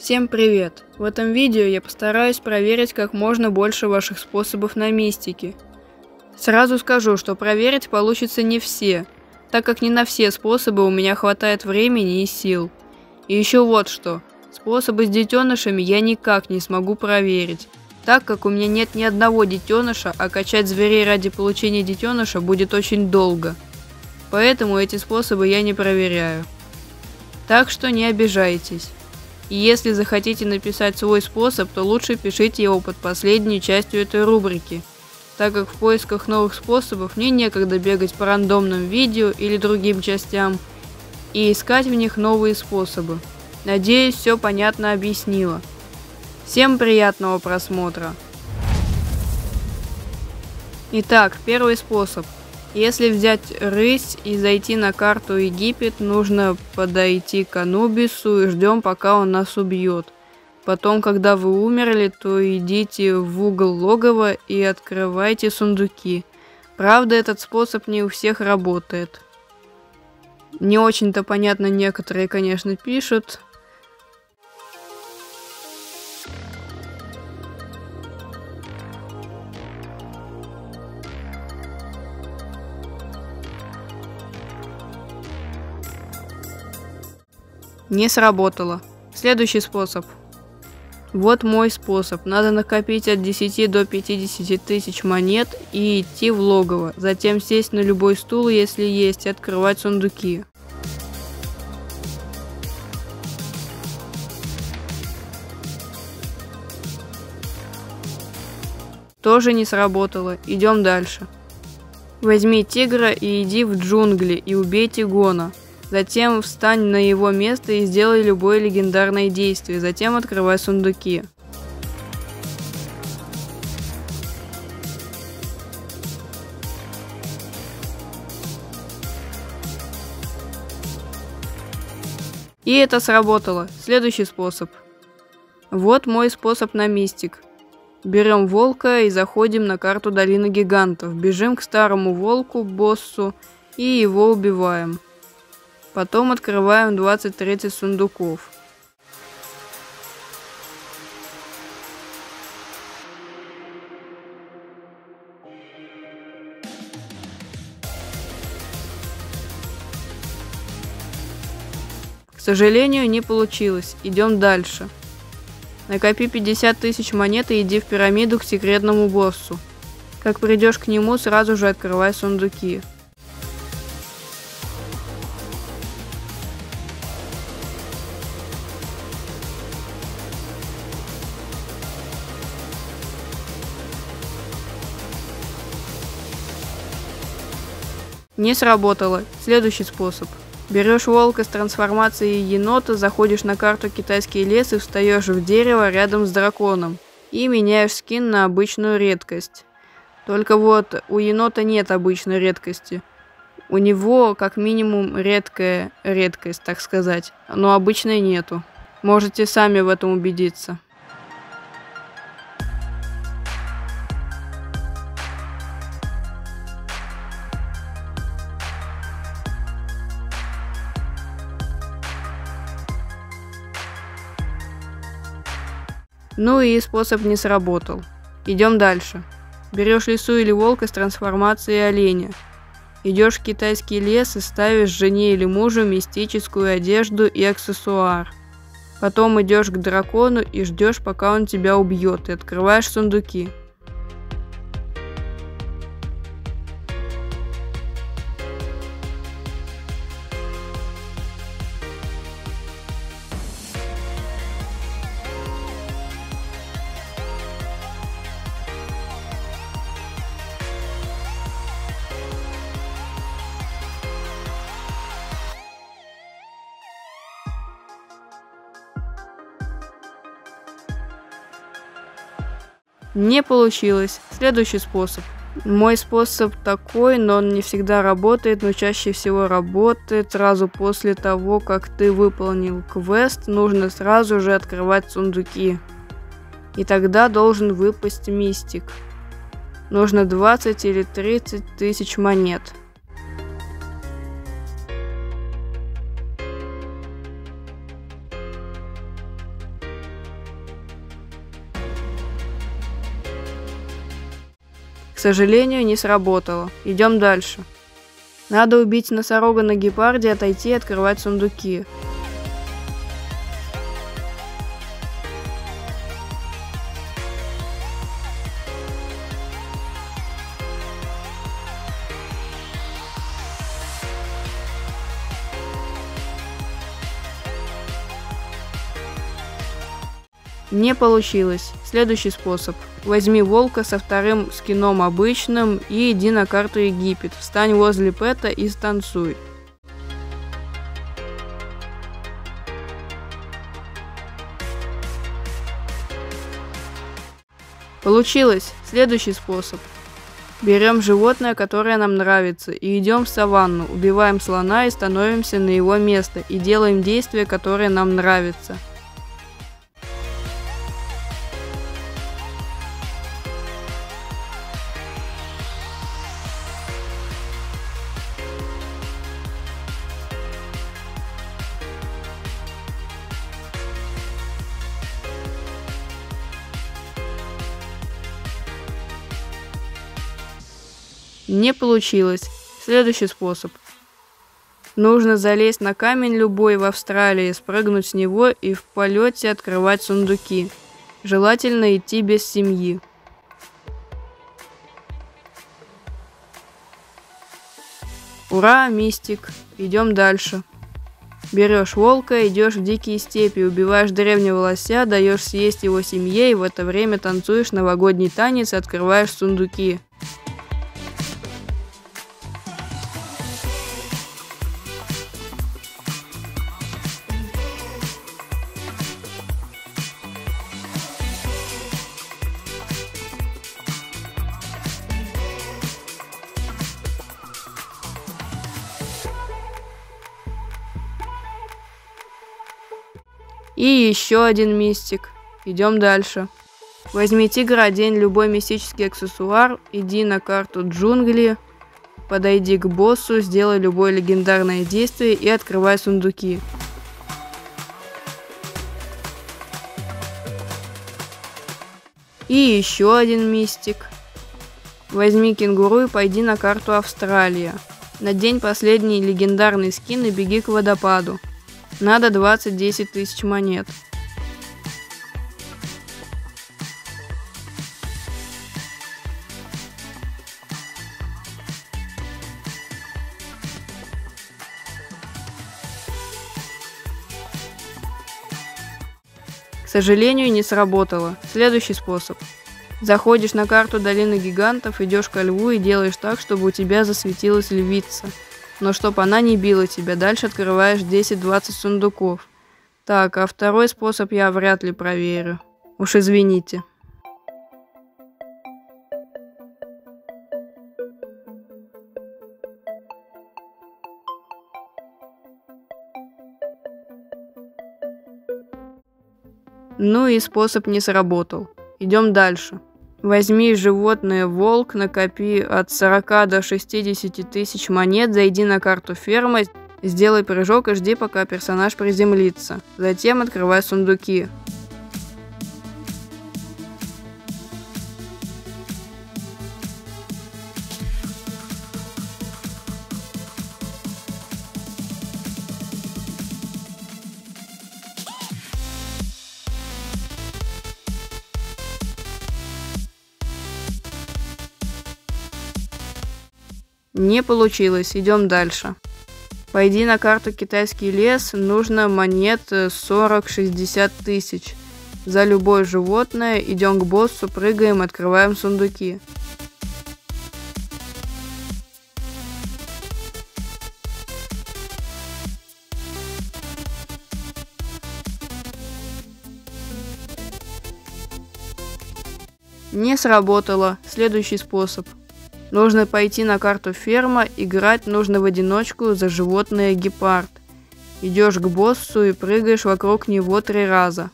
Всем привет! В этом видео я постараюсь проверить как можно больше ваших способов на мистике. Сразу скажу, что проверить получится не все, так как не на все способы у меня хватает времени и сил. И еще вот что. Способы с детенышами я никак не смогу проверить, так как у меня нет ни одного детеныша, а качать зверей ради получения детеныша будет очень долго. Поэтому эти способы я не проверяю. Так что не обижайтесь. И если захотите написать свой способ, то лучше пишите его под последней частью этой рубрики, так как в поисках новых способов мне некогда бегать по рандомным видео или другим частям и искать в них новые способы. Надеюсь, все понятно объяснила. Всем приятного просмотра! Итак, первый способ. Если взять рысь и зайти на карту Египет, нужно подойти к Анубису и ждем, пока он нас убьет. Потом, когда вы умерли, то идите в угол логова и открывайте сундуки. Правда, этот способ не у всех работает. Не очень-то понятно некоторые, конечно, пишут. Не сработало. Следующий способ. Вот мой способ. Надо накопить от 10 до 50 тысяч монет и идти в логово. Затем сесть на любой стул, если есть, и открывать сундуки. Тоже не сработало. Идем дальше. Возьми тигра и иди в джунгли и убей тигона. Затем встань на его место и сделай любое легендарное действие. Затем открывай сундуки. И это сработало. Следующий способ. Вот мой способ на мистик. Берем волка и заходим на карту долины гигантов. Бежим к старому волку, боссу, и его убиваем. Потом открываем 20-30 сундуков. К сожалению, не получилось. Идем дальше. Накопи 50 тысяч монет и иди в пирамиду к секретному боссу. Как придешь к нему, сразу же открывай сундуки. Не сработало. Следующий способ. Берешь волка с трансформацией енота, заходишь на карту китайский лес и встаешь в дерево рядом с драконом. И меняешь скин на обычную редкость. Только вот у енота нет обычной редкости. У него как минимум редкая редкость, так сказать. Но обычной нету. Можете сами в этом убедиться. Ну и способ не сработал. Идем дальше. Берешь лису или волка с трансформацией оленя. Идешь в китайский лес и ставишь жене или мужу мистическую одежду и аксессуар. Потом идешь к дракону и ждешь, пока он тебя убьет, и открываешь сундуки. Не получилось. Следующий способ. Мой способ такой, но он не всегда работает, но чаще всего работает сразу после того, как ты выполнил квест, нужно сразу же открывать сундуки. И тогда должен выпасть мистик. Нужно 20 или 30 тысяч монет. Сожалению, не сработало. Идем дальше. Надо убить носорога на гепарде, отойти и открывать сундуки. Не получилось. Следующий способ. Возьми волка со вторым скином обычным и иди на карту Египет. Встань возле Пэта и станцуй. Получилось. Следующий способ. Берем животное, которое нам нравится, и идем в саванну, убиваем слона и становимся на его место, и делаем действия, которые нам нравятся. Не получилось. Следующий способ. Нужно залезть на камень любой в Австралии, спрыгнуть с него и в полете открывать сундуки. Желательно идти без семьи. Ура, мистик. Идем дальше. Берешь волка, идешь в дикие степи, убиваешь древнего лося, даешь съесть его семье и в это время танцуешь новогодний танец и открываешь сундуки. И еще один мистик. Идем дальше. Возьми тигра, день любой мистический аксессуар, иди на карту джунгли, подойди к боссу, сделай любое легендарное действие и открывай сундуки. И еще один мистик. Возьми кенгуру и пойди на карту Австралия. Надень последний легендарный скин и беги к водопаду. Надо 20-10 тысяч монет. К сожалению, не сработало. Следующий способ. Заходишь на карту Долины Гигантов, идешь ко льву и делаешь так, чтобы у тебя засветилась львица но чтоб она не била тебя, дальше открываешь 10-20 сундуков. Так, а второй способ я вряд ли проверю. Уж извините. Ну и способ не сработал. Идем дальше. Возьми животное волк, накопи от 40 до 60 тысяч монет, зайди на карту фермы, сделай прыжок и жди, пока персонаж приземлится. Затем открывай сундуки. Не получилось, идем дальше. Пойди на карту китайский лес, нужно монет 40-60 тысяч. За любое животное идем к боссу, прыгаем, открываем сундуки. Не сработало. Следующий способ – Нужно пойти на карту ферма, играть нужно в одиночку за животное гепард. Идешь к боссу и прыгаешь вокруг него три раза.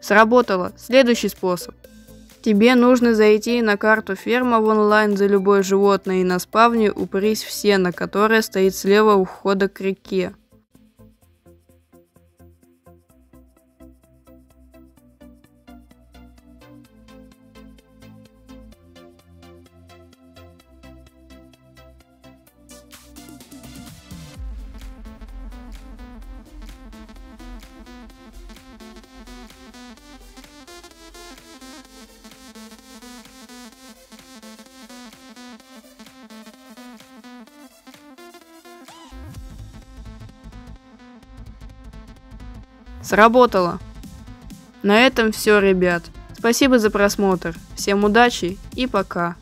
Сработало. Следующий способ. Тебе нужно зайти на карту ферма в онлайн за любое животное и на спавне упрись в сено, которое стоит слева у входа к реке. Сработало! На этом все, ребят. Спасибо за просмотр. Всем удачи и пока.